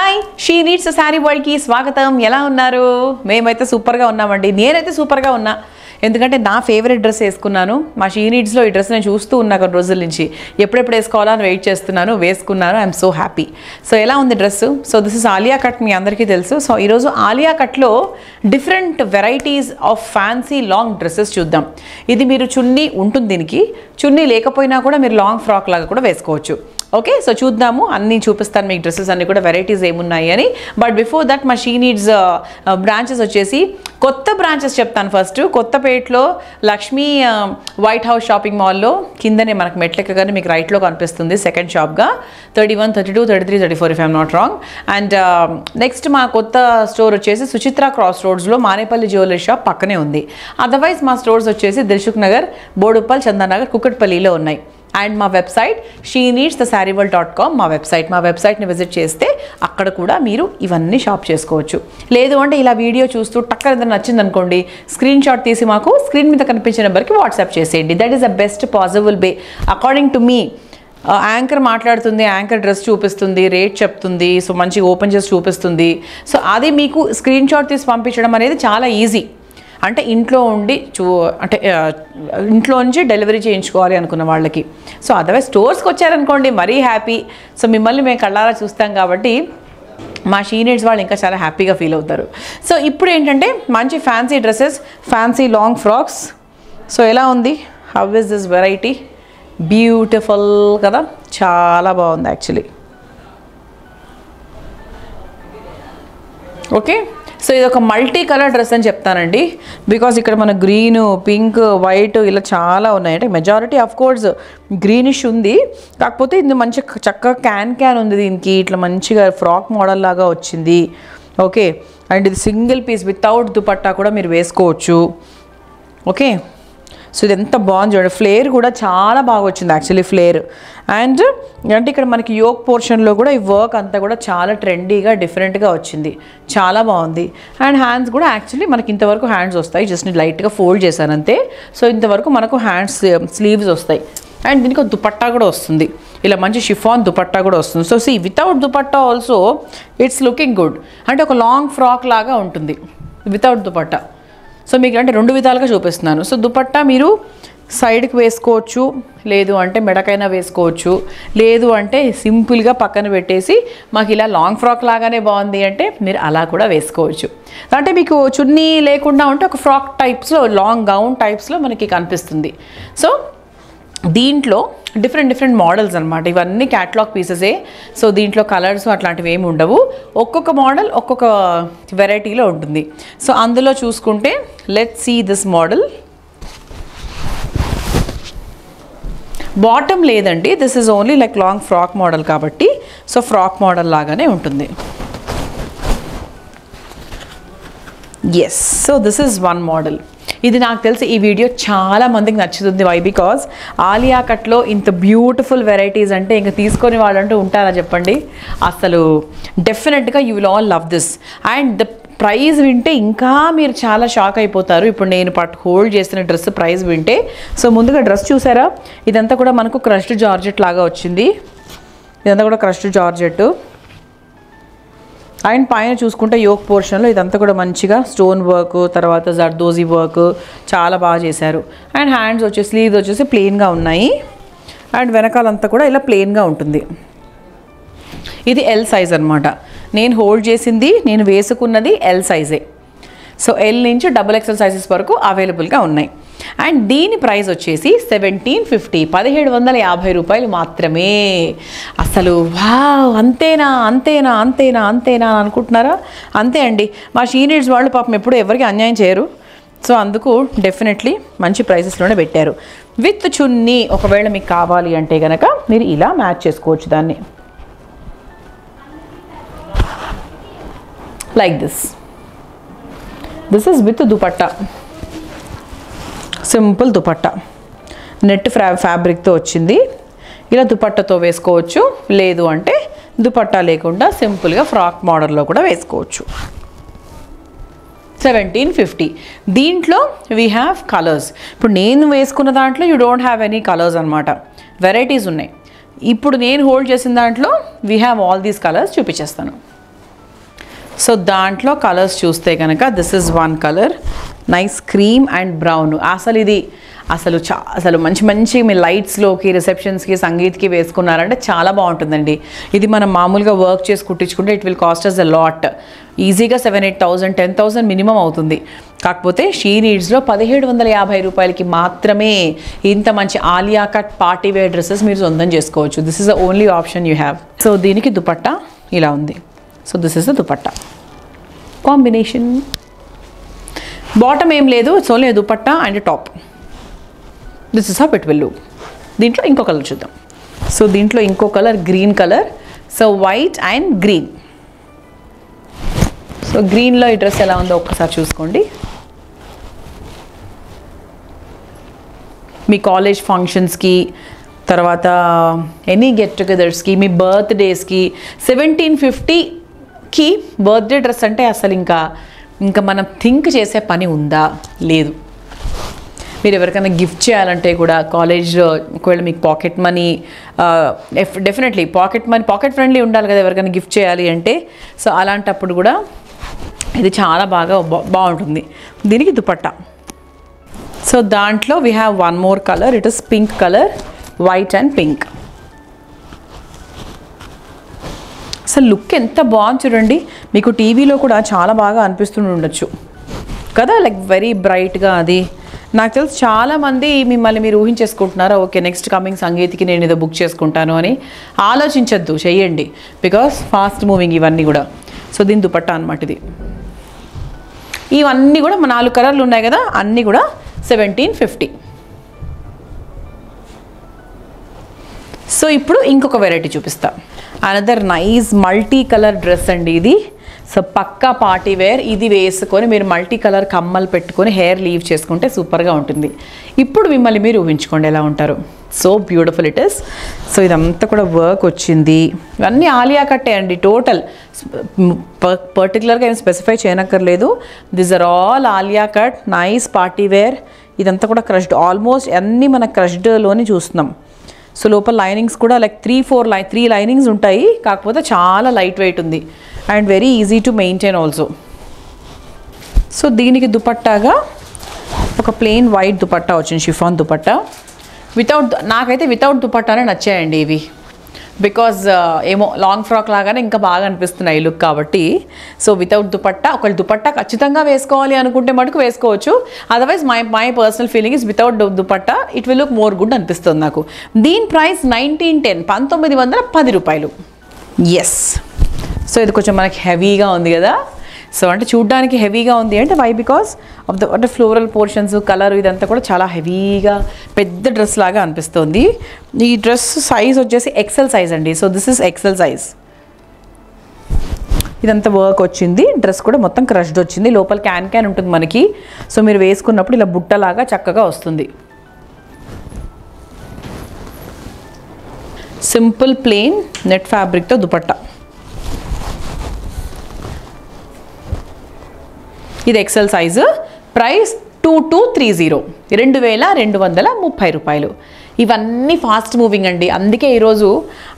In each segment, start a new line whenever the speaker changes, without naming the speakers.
Hi she needs sari వరల్డ్కి స్వాగతం. ఎలా ఉన్నారు? మేమైతే సూపర్గా ఉన్నామండి. నేనైతే సూపర్గా ఉన్నా. ఎందుకంటే నా ఫేవరెట్ డ్రెస్ వేసుకున్నాను. మా షీ నీడ్స్లో ఈ డ్రెస్ నేను చూస్తూ ఉన్నా కొన్ని రోజుల నుంచి. ఎప్పుడెప్పుడు వేసుకోవాలా అని వెయిట్ చేస్తున్నాను. వేసుకున్నాను. ఐఎమ్ సో హ్యాపీ సో ఎలా ఉంది dress so this is Alia cut మీ అందరికీ తెలుసు. సో ఈరోజు ఆలియా కట్లో different varieties of fancy long dresses చూద్దాం. ఇది మీరు చున్నీ ఉంటుంది దీనికి. చున్నీ లేకపోయినా కూడా మీరు లాంగ్ ఫ్రాక్ లాగా కూడా వేసుకోవచ్చు. ఓకే సో చూద్దాము. అన్నీ చూపిస్తాను మీకు డ్రెస్సెస్ అన్నీ కూడా. వెరైటీస్ ఏమున్నాయి అని. బట్ బిఫోర్ దట్ మా షీ నీడ్స్ బ్రాంచెస్ వచ్చేసి కొత్త బ్రాంచెస్ చెప్తాను ఫస్ట్ కొత్తపేటలో లక్ష్మీ వైట్ హౌస్ షాపింగ్ మాల్లో కిందనే మనకు మెట్లెక్కగానే మీకు రైట్లో కనిపిస్తుంది second షాప్గా thirty one thirty two thirty three thirty four if I'm not wrong and next మా కొత్త స్టోర్ వచ్చేసి సుచిత్ర క్రాస్ రోడ్స్లో మానేపల్లి జ్యువెలరీ షాప్ పక్కనే ఉంది. అదర్వైజ్ మా స్టోర్స్ వచ్చేసి దిల్సుఖ్ నగర్ బోడుప్పల్ చందానగర్ కుక్కట్పల్లిలో ఉన్నాయి. అండ్ మా website She Needs the world dot com మా వెబ్సైట్ మా వెబ్సైట్ని విజిట్ చేస్తే అక్కడ కూడా మీరు ఇవన్నీ షాప్ చేసుకోవచ్చు. లేదు అంటే ఇలా వీడియో చూస్తూ టక్కర్ ఏదైనా నచ్చింది అనుకోండి స్క్రీన్ షాట్ తీసి మాకు స్క్రీన్ మీద కనిపించే నెంబర్కి వాట్సాప్ చేసేయండి. That is the best possible way according to me anchor మాట్లాడుతుంది యాంకర్ డ్రెస్ చూపిస్తుంది రేట్ చెప్తుంది సో మంచిగా ఓపెన్ చేసి చూపిస్తుంది. సో అది మీకు స్క్రీన్ షాట్ తీసి పంపించడం అనేది చాలా ఈజీ. అంటే ఇంట్లో ఉండి చూ అంటే ఇంట్లో నుంచి డెలివరీ చేయించుకోవాలి అనుకున్న వాళ్ళకి. సో అదర్వైజ్ స్టోర్స్కి వచ్చారనుకోండి మరీ హ్యాపీ. సో మిమ్మల్ని మేము కళ్ళారా చూస్తాం కాబట్టి మా షీనిట్స్ వాళ్ళు ఇంకా చాలా హ్యాపీగా ఫీల్ అవుతారు. సో ఇప్పుడు ఏంటంటే మంచి fancy dresses fancy long frocks. So ఎలా ఉంది? How is this variety beautiful కదా? చాలా బాగుంది యాక్చువల్లీ ఓకే సో ఇది ఒక మల్టీ కలర్ డ్రెస్ అని చెప్తానండి. బికాజ్ ఇక్కడ మన గ్రీన్ పింక్ వైట్ ఇలా చాలా ఉన్నాయి. అంటే మెజారిటీ ఆఫ్ కోర్స్ గ్రీనిష్ ఉంది. కాకపోతే ఇది మంచి చక్కగా క్యాన్ క్యాన్ ఉంది దీనికి. ఇట్లా మంచిగా ఫ్రాక్ మోడల్ లాగా వచ్చింది. ఓకే అండ్ ఇది సింగిల్ పీస్ వితౌట్ దుపట్టా కూడా మీరు వేసుకోవచ్చు. ఓకే సో ఇది ఎంత బాగుంది చూడండి. ఫ్లేర్ కూడా చాలా బాగా వచ్చింది యాక్చువల్లీ ఫ్లేర్. అండ్ అంటే ఇక్కడ మనకి యోక్ పోర్షన్లో కూడా ఈ వర్క్ అంతా కూడా చాలా ట్రెండీగా డిఫరెంట్గా వచ్చింది. చాలా బాగుంది. అండ్ హ్యాండ్స్ కూడా యాక్చువల్లీ మనకి ఇంతవరకు హ్యాండ్స్ వస్తాయి. జస్ట్ నేను లైట్గా ఫోల్డ్ చేశాను అంతే. సో ఇంతవరకు మనకు హ్యాండ్స్ స్లీవ్స్ వస్తాయి. అండ్ దీనికి ఒక దుపట్టా కూడా వస్తుంది. ఇలా మంచి షిఫాన్ దుపట్టా కూడా వస్తుంది. So see without dupatta also it's looking good అంటే ఒక లాంగ్ ఫ్రాక్ లాగా ఉంటుంది. వితౌట్ దుపట్టా. సో మీకు అంటే రెండు విధాలుగా చూపిస్తున్నాను. సో దుపట్టా మీరు సైడ్కి వేసుకోవచ్చు లేదు అంటే మెడకైనా వేసుకోవచ్చు లేదు అంటే సింపుల్గా పక్కన పెట్టేసి మాకు ఇలా లాంగ్ ఫ్రాక్ లాగానే బాగుంది అంటే మీరు అలా కూడా వేసుకోవచ్చు. అంటే మీకు చున్నీ లేకుండా ఉంటే ఒక ఫ్రాక్ టైప్స్లో లాంగ్ గౌన్ టైప్స్లో మనకి కనిపిస్తుంది. సో దీంట్లో డిఫరెంట్ డిఫరెంట్ మోడల్స్ అనమాట ఇవన్నీ క్యాట్లాగ్ పీసెసే సో దీంట్లో కలర్స్ అట్లాంటివి ఏమి ఉండవు. ఒక్కొక్క మోడల్ ఒక్కొక్క వెరైటీలో ఉంటుంది. సో అందులో చూసుకుంటే let see this model bottom లేదండి. This is only like long frock model కాబట్టి. సో ఫ్రాక్ మోడల్ లాగానే ఉంటుంది. Yes so this is one model ఇది నాకు తెలిసి ఈ వీడియో చాలా మందికి నచ్చుతుంది. వై బికాజ్ ఆలియా కట్లో ఇంత బ్యూటిఫుల్ వెరైటీస్ అంటే ఇంకా తీసుకొని వాళ్ళంటూ ఉంటారా చెప్పండి? అసలు డెఫినెట్గా you will all love this and the price వింటే ఇంకా మీరు చాలా షాక్ అయిపోతారు. ఇప్పుడు నేను పట్ హోల్డ్ చేసిన డ్రెస్ ప్రైజ్ వింటే. సో ముందుగా డ్రెస్ చూసారా? ఇదంతా కూడా మనకు క్రష్డ్ జార్జెట్ లాగా వచ్చింది. ఇదంతా కూడా క్రష్డ్ జార్జెట్. అండ్ పైన చూసుకుంటే యోక్ పోర్షన్లో ఇదంతా కూడా మంచిగా స్టోన్ వర్క్ తర్వాత జర్దోజీ వర్క్ చాలా బాగా చేశారు. అండ్ హ్యాండ్స్ వచ్చేసి స్లీవ్స్ వచ్చేసి ప్లెయిన్గా ఉన్నాయి. అండ్ వెనకాలంతా కూడా ఇలా ప్లెయిన్గా ఉంటుంది. ఇది ఎల్ సైజ్ అనమాట నేను హోల్డ్ చేసింది నేను వేసుకున్నది ఎల్ సైజే సో ఎల్ నుంచి డబుల్ ఎక్సెల్ సైజెస్ వరకు అవైలబుల్గా ఉన్నాయి. అండ్ దీని ప్రైస్ వచ్చేసి సెవెంటీన్ ఫిఫ్టీ పదిహేడు వందల యాభై రూపాయలు మాత్రమే. అసలు వావ్ అంతేనా అంతేనా అంతేనా అంతేనా అని అనుకుంటున్నారా? అంతే అండి. మా షీనిడ్స్ వాళ్ళు పాపం ఎప్పుడు ఎవరికి అన్యాయం చేయరు. సో అందుకు డెఫినెట్లీ మంచి ప్రైజెస్లోనే పెట్టారు. విత్ చున్నీ ఒకవేళ మీకు కావాలి అంటే కనుక మీరు ఇలా మ్యాచ్ చేసుకోవచ్చు దాన్ని. Like this. This is with dupatta. Simple dupatta. Net ఫ్రా ఫ్యాబ్రిక్తో వచ్చింది. ఇలా దుపట్టతో వేసుకోవచ్చు. లేదు అంటే దుపట్టా లేకుండా సింపుల్గా ఫ్రాక్ మోడల్లో కూడా వేసుకోవచ్చు. Seventeen fifty. దీంట్లో వీ హ్యావ్ కలర్స్ ఇప్పుడు నేను వేసుకున్న దాంట్లో you don't have any colours అనమాట వెరైటీస్ ఉన్నాయి. ఇప్పుడు నేను హోల్డ్ చేసిన దాంట్లో we have all these colours చూపించేస్తాను. సో దాంట్లో కలర్స్ చూస్తే కనుక this is one colour nice cream and brown. అసలు ఇది అసలు చా అసలు మంచి మంచి మీ లైట్స్లోకి రిసెప్షన్స్కి సంగీత్కి వేసుకున్నారంటే చాలా బాగుంటుందండి. ఇది మనం మామూలుగా వర్క్ చేసి కుట్టించుకుంటే it will cost us a lot ఈజీగా seven eight thousand ten thousand minimum అవుతుంది. కాకపోతే షీ నీడ్స్లో పదిహేడు వందల యాభై రూపాయలకి మాత్రమే ఇంత మంచి Alia cut party wear dresses మీరు సొంతం చేసుకోవచ్చు. This is the only option you have so దీనికి దుపట్టా ఇలా ఉంది. So this is the dupatta. Combination bottom ఏం లేదు it's only dupatta and top this is how it will look దీంట్లో ఇంకో కలర్ చూద్దాం. సో దీంట్లో ఇంకో colour green colour so white and green so గ్రీన్లో ఈ డ్రెస్ ఎలా ఉందో ఒక్కసారి చూసుకోండి. మీ కాలేజ్ ఫంక్షన్స్కి తర్వాత ఎనీ గెట్ టుగెదర్స్కి మీ బర్త్డేస్కి సెవెంటీన్ ఫిఫ్టీకి బర్త్డే డ్రెస్ అంటే అసలు ఇంకా ఇంకా మనం థింక్ చేసే పని ఉందా? లేదు. మీరు ఎవరికైనా గిఫ్ట్ చేయాలంటే కూడా కాలేజ్ ఒకవేళ మీకు pocket money definitely pocket money pocket friendly ఉండాలి కదా ఎవరికైనా గిఫ్ట్ చేయాలి అంటే. సో అలాంటప్పుడు కూడా ఇది చాలా బాగా బాగుంటుంది. దీనికి దుపట్టా. సో దాంట్లో we have one more colour it is pink colour white and pink అసలు లుక్ ఎంత బాగుంది చూడండి. మీకు టీవీలో కూడా చాలా బాగా అనిపిస్తుండి ఉండొచ్చు. కదా? లైక్ వెరీ బ్రైట్గా అది. నాకు తెలుసు చాలామంది మిమ్మల్ని మీరు ఊహించేసుకుంటున్నారా ఓకే నెక్స్ట్ కమింగ్ సంగీత్కి నేను ఏదో బుక్ చేసుకుంటాను అని. ఆలోచించద్దు చెయ్యండి బికాస్ ఫాస్ట్ మూవింగ్ ఇవన్నీ కూడా. సో దీని దుపట్టా అనమాట ఇది. ఇవన్నీ కూడా నాలుగు కలర్లు ఉన్నాయి కదా అన్నీ కూడా సెవెంటీన్ ఫిఫ్టీ. సో ఇప్పుడు ఇంకొక వెరైటీ చూపిస్తాను another nice multi colour dress అండి ఇది. సో పక్కా పార్టీ వేర్. ఇది వేసుకొని మీరు మల్టీ కలర్ కమ్మలు పెట్టుకొని హెయిర్ లీవ్ చేసుకుంటే సూపర్గా ఉంటుంది. ఇప్పుడు మిమ్మల్ని మీరు ఊహించుకోండి ఎలా ఉంటారు. So beautiful it is so ఇదంతా కూడా వర్క్ వచ్చింది. ఇవన్నీ ఆలియా కట్టే అండి టోటల్ పర్టికులర్గా ఏం specify చేయనక్కర్లేదు. This are all Alia cut nice party wear. ఇదంతా కూడా క్రష్డ్ ఆల్మోస్ట్ అన్నీ మన క్రష్డ్లోనే చూస్తున్నాం. సో లోపల లైనింగ్స్ కూడా లైక్ త్రీ ఫోర్ లై త్రీ లైనింగ్స్ ఉంటాయి. కాకపోతే చాలా లైట్ వెయిట్ ఉంది. And very easy to maintain also so దీనికి దుపట్టాగా ఒక ప్లెయిన్ వైట్ దుపట్టా వచ్చింది షిఫాన్ దుపట్టా. వితౌట్ నాకైతే వితౌట్ దుపట్టానే నచ్చాయండి ఇవి. బికాజ్ uh, ఏమో లాంగ్ ఫ్రాక్ లాగానే ఇంకా బాగా అనిపిస్తున్నాయి ఈ లుక్ కాబట్టి. సో వితౌట్ దుపట్టా ఒకళ్ళు దుపట్టా ఖచ్చితంగా వేసుకోవాలి అనుకుంటే మటుకు వేసుకోవచ్చు. Otherwise my my personal feeling is without dupatta it will look more good అనిపిస్తుంది నాకు. దీని ప్రైస్ నైన్టీన్ టెన్ పంతొమ్మిది వందల పది రూపాయలు. ఎస్ సో ఇది కొంచెం మనకి హెవీగా ఉంది కదా. సో అంటే చూడ్డానికి హెవీగా ఉంది. అంటే వై బికాస్ ఆఫ్ ద అంటే ఫ్లోరల్ పోర్షన్స్ కలర్ ఇదంతా కూడా చాలా హెవీగా పెద్ద డ్రెస్ లాగా అనిపిస్తుంది. ఈ డ్రెస్ సైజ్ వచ్చేసి ఎక్సెల్ సైజ్ అండి. So this is XL size ఇదంతా వర్క్ వచ్చింది. డ్రెస్ కూడా మొత్తం క్రష్డ్ వచ్చింది. లోపల క్యాన్ క్యాన్ ఉంటుంది మనకి. సో మీరు వేసుకున్నప్పుడు ఇలా బుట్టలాగా చక్కగా వస్తుంది. సింపుల్ ప్లెయిన్ నెట్ ఫ్యాబ్రిక్తో దుపట్టా. ఇది XL size price two two three zero రెండు వేల రెండు వందల ముప్పై రూపాయలు. ఇవన్నీ ఫాస్ట్ మూవింగ్ అండి. అందుకే ఈరోజు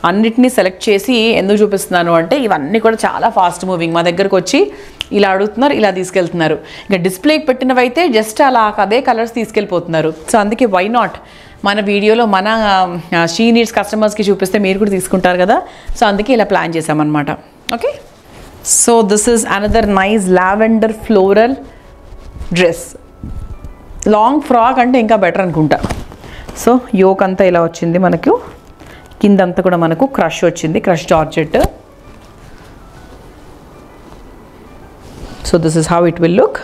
అన్నిటినీ సెలెక్ట్ చేసి ఎందుకు చూపిస్తున్నాను అంటే ఇవన్నీ కూడా చాలా ఫాస్ట్ మూవింగ్ మా దగ్గరకు వచ్చి ఇలా అడుగుతున్నారు ఇలా తీసుకెళ్తున్నారు. ఇంకా డిస్ప్లేకి పెట్టినవైతే జస్ట్ అలా అదే కలర్స్ తీసుకెళ్ళిపోతున్నారు. సో అందుకే వై నాట్ మన వీడియోలో మన షీ నీడ్స్ కస్టమర్స్కి చూపిస్తే మీరు కూడా తీసుకుంటారు కదా. సో అందుకే ఇలా ప్లాన్ చేసామన్నమాట okay so this is another nice lavender floral dress long frock అంటే ఇంకా బెటర్ అనుకుంటా. సో యోక్ అంతా ఇలా వచ్చింది మనకు. కిందంతా కూడా మనకు క్రష్ వచ్చింది crush georgette. So this is how it will look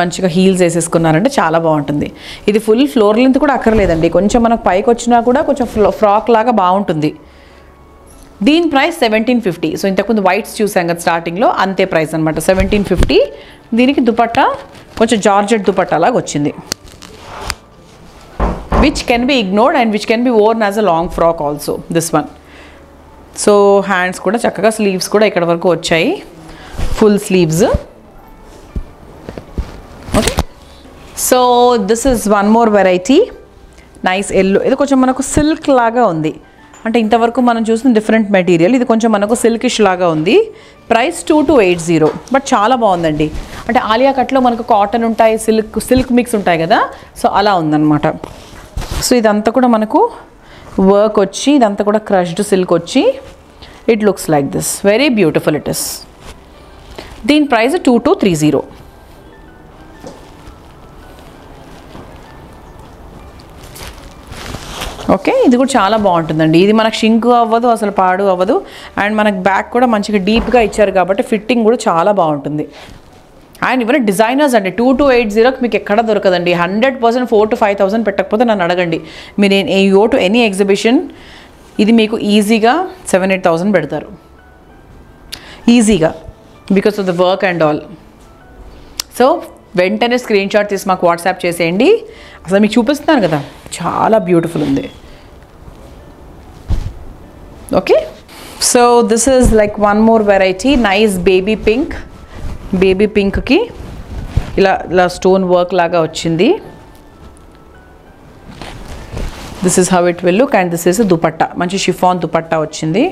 మంచిగా హీల్స్ వేసేసుకున్నారంటే చాలా బాగుంటుంది. ఇది ఫుల్ ఫ్లోర్ లెంత్ కూడా అక్కర్లేదండి. కొంచెం మనకు పైకి వచ్చినా కూడా కొంచెం ఫ్రాక్ లాగా బాగుంటుంది. దీని ప్రైస్ సెవెంటీన్ ఫిఫ్టీ సో ఇంతకుముందు వైట్స్ చూసాం కదా స్టార్టింగ్లో అంతే ప్రైస్ అనమాట సెవెంటీన్ ఫిఫ్టీ దీనికి దుపట్టా కొంచెం జార్జెట్ దుపట్టా లాగా వచ్చింది. Which can be ignored and which can be worn as a long frock also this one so hands కూడా చక్కగా స్లీవ్స్ కూడా ఇక్కడ వరకు వచ్చాయి. Full sleeves okay so this is one more variety nice yellow ఇది కొంచెం మనకు సిల్క్ లాగా ఉంది. అంటే ఇంతవరకు మనం చూసిన డిఫరెంట్ మెటీరియల్ ఇది కొంచెం మనకు సిల్కిష్ లాగా ఉంది. Price two two eight zero but చాలా బాగుందండి. అంటే ఆలియా కట్లో మనకు కాటన్ ఉంటాయి సిల్క్ సిల్క్ మిక్స్ ఉంటాయి కదా. సో అలా ఉందన్నమాట. సో ఇదంతా కూడా మనకు వర్క్ వచ్చి ఇదంతా కూడా క్రష్డ్ సిల్క్ వచ్చి it looks like this very beautiful it is దీని price two two three zero okay? ఇది కూడా చాలా బాగుంటుందండి. ఇది మనకు షింక్ అవ్వదు అసలు పాడు అవ్వదు. అండ్ మనకు బ్యాక్ కూడా మంచిగా డీప్గా ఇచ్చారు కాబట్టి ఫిట్టింగ్ కూడా చాలా బాగుంటుంది. అండ్ ఇవన్నీ డిజైనర్స్ అండి. టూ టూ ఎయిట్ జీరోకి మీకు ఎక్కడ దొరకదండి. Hundred percent four to five thousand పెట్టకపోతే నన్ను అడగండి. మీరు యో టు ఎనీ ఎగ్జిబిషన్ ఇది మీకు ఈజీగా సెవెన్ ఎయిట్ థౌసండ్ పెడతారు. ఈజీగా because of the work and all so వెంటనే స్క్రీన్ షాట్ తీసి మాకు వాట్సాప్ చేసేయండి. అసలు మీకు చూపిస్తున్నాను కదా చాలా బ్యూటిఫుల్ ఉంది. Okay so this is like one more variety nice baby pink baby పింక్కి ఇలా ఇలా స్టోన్ వర్క్ లాగా వచ్చింది. This is how it will look and this is dupatta మంచి షిఫాన్ దుపట్టా వచ్చింది.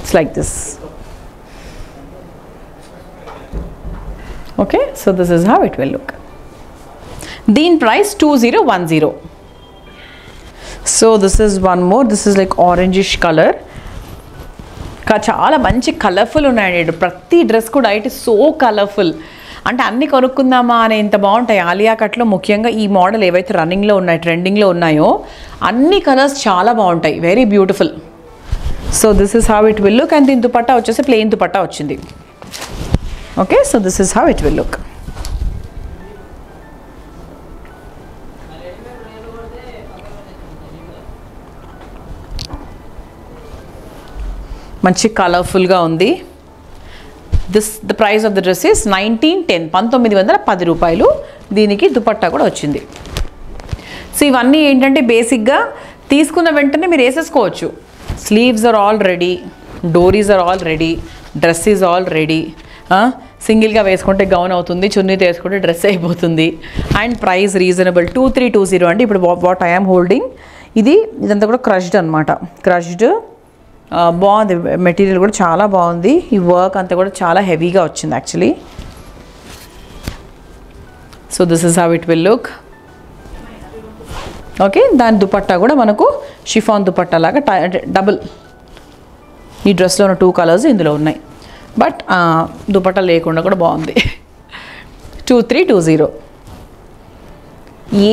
It's like this okay so this is how it will look దీని price two zero one zero so this is one more this is like orangish colour చాలా మంచి colourful ఉన్నాయండి ప్రతి dress కూడా it is so colourful అంటే అన్నీ కొనుక్కుందామా అనే ఇంత బాగుంటాయి ఆలియా కట్లో ముఖ్యంగా ఈ మోడల్ ఏవైతే రన్నింగ్లో ఉన్నాయి ట్రెండింగ్లో ఉన్నాయో అన్ని కలర్స్ చాలా బాగుంటాయి very beautiful so this is how it will look and దీని దుపట్టా వచ్చేసి ప్లెయిన్ దుపట్టా వచ్చింది okay so this is how it will look మంచి కలర్ఫుల్గా ఉంది. This the price of the dress is nineteen ten పంతొమ్మిది వందల పది రూపాయలు. దీనికి దుపట్టా కూడా వచ్చింది. సో ఇవన్నీ ఏంటంటే బేసిక్గా తీసుకున్న వెంటనే మీరు వేసేసుకోవచ్చు. Sleeves are already డోరీస్ are already dress is already సింగిల్గా వేసుకుంటే గౌన్ అవుతుంది చున్నీతో వేసుకుంటే డ్రెస్ అయిపోతుంది. And price reasonable two three two zero అంటే ఇప్పుడు వాట్ ఐఎమ్ హోల్డింగ్ ఇది ఇదంతా కూడా క్రష్డ్ అనమాట క్రష్డ్ బాగుంది. మెటీరియల్ కూడా చాలా బాగుంది. ఈ వర్క్ అంతా కూడా చాలా హెవీగా వచ్చింది actually so this is how it will look okay దాని దుపట్టా కూడా మనకు షిఫాన్ దుపట్టా లాగా టై- అంటే డబుల్ ఈ డ్రెస్లో ఉన్న టూ కలర్స్ ఇందులో ఉన్నాయి. బట్ దుపట్టా లేకుండా కూడా బాగుంది. Two three two zero.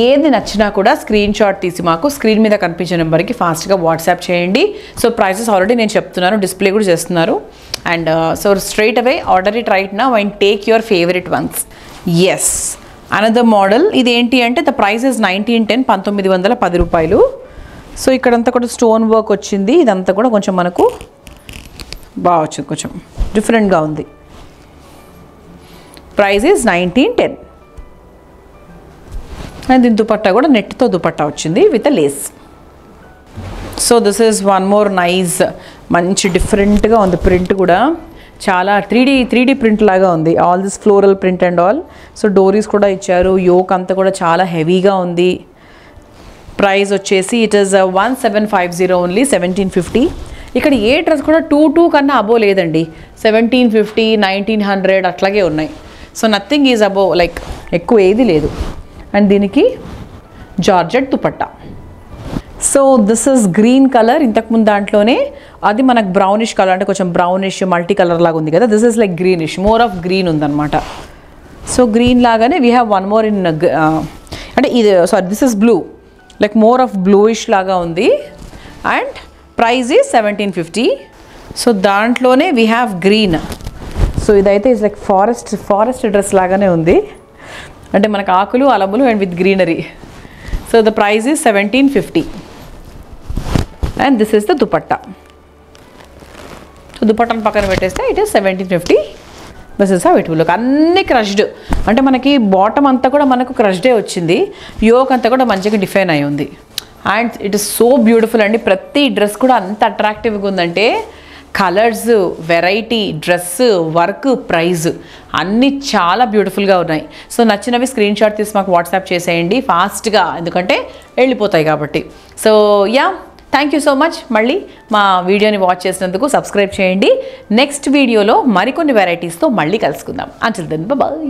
ఏది నచ్చినా కూడా స్క్రీన్ షాట్ తీసి మాకు స్క్రీన్ మీద కనిపించే నెంబర్కి ఫాస్ట్గా వాట్సాప్ చేయండి. సో ప్రైసెస్ ఆల్రెడీ నేను చెప్తున్నాను డిస్ప్లే కూడా చేస్తున్నారు. And so straight away order it right నా wine take your favourite ones yes another model ఇది ఏంటి అంటే the price is nineteen ten పంతొమ్మిది వందల పది రూపాయలు. సో ఇక్కడంతా కూడా స్టోన్ వర్క్ వచ్చింది. ఇదంతా కూడా కొంచెం మనకు బాగా వచ్చింది కొంచెం. డిఫరెంట్గా ఉంది. Price is nineteen ten. And దీని దుపట్టా కూడా నెట్తో దుపట్టా వచ్చింది with lace. So this is one more nice మంచి డిఫరెంట్గా ఉంది ప్రింట్ కూడా. చాలా three D three D print లాగా ఉంది. All this floral print and all. So డోరీస్ కూడా ఇచ్చారు. యోక్ అంతా కూడా చాలా హెవీగా ఉంది. ప్రైస్ వచ్చేసి it is one seven five zero only seventeen fifty. ఇక్కడ ఏ డ్రెస్ కూడా టూ టూ కన్నా అబో లేదండి. సెవెంటీన్ ఫిఫ్టీ నైన్టీన్ హండ్రెడ్ అట్లాగే ఉన్నాయి. So nothing is above like ఎక్కువ ఏది లేదు. అండ్ దీనికి georgette dupatta. So this is green colour ఇంతకుముందు దాంట్లోనే అది మనకు బ్రౌనిష్ కలర్ అంటే కొంచెం బ్రౌనిష్ మల్టీ కలర్ లాగా ఉంది కదా. This is like greenish more of green ఉందన్నమాట. సో గ్రీన్ లాగానే we have one more in అంటే ఇది sorry this is blue like more of bluish లాగా ఉంది. And price is seventeen fifty so దాంట్లోనే వీ హ్యావ్ గ్రీన్ సో ఇదైతే is like forest forest dress లాగానే ఉంది. అంటే మనకు ఆకులు అలములు and with greenery so the price is seventeen fifty and this is the dupatta so దుపట్టాను పక్కన పెట్టేస్తే it is seventeen fifty this is how it look అన్ని crushed అంటే మనకి బాటమ్ అంతా కూడా మనకు క్రష్డే వచ్చింది. యోక్ అంతా కూడా మంచిగా డిఫైన్ అయి ఉంది. And it is so beautiful అండి. ప్రతి డ్రెస్ కూడా అంత అట్రాక్టివ్గా ఉందంటే colours variety dress work price అన్నీ చాలా బ్యూటిఫుల్గా ఉన్నాయి. సో నచ్చినవి స్క్రీన్ షాట్ తీసి మాకు వాట్సాప్ చేసేయండి. ఫాస్ట్గా ఎందుకంటే వెళ్ళిపోతాయి కాబట్టి. So yeah thank you so much మళ్ళీ మా వీడియోని వాచ్ చేసినందుకు సబ్స్క్రైబ్ చేయండి. నెక్స్ట్ వీడియోలో మరికొన్ని వెరైటీస్తో మళ్ళీ కలుసుకుందాం. Until then bye